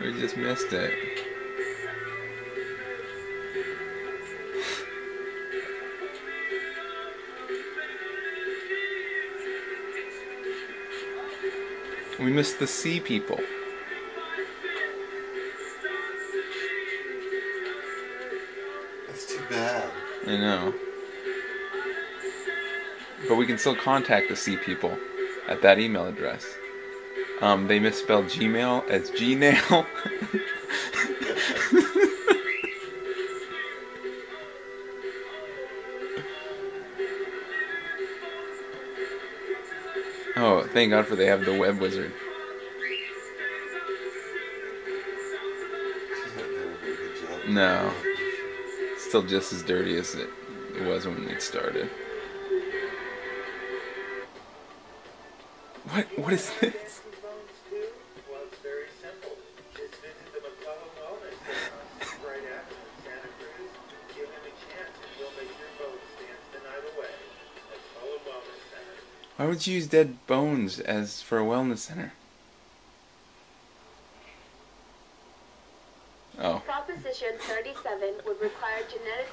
We just missed it. We missed the sea people. That's too bad. I know. But we can still contact the sea people at that email address. Um, they misspelled Gmail as Gnail. oh, thank God for they have the web wizard. No. Still just as dirty as it was when it started. What? What is this? Why would you use dead bones as for a wellness center? Oh. Proposition 37 would require genetically